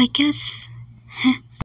I guess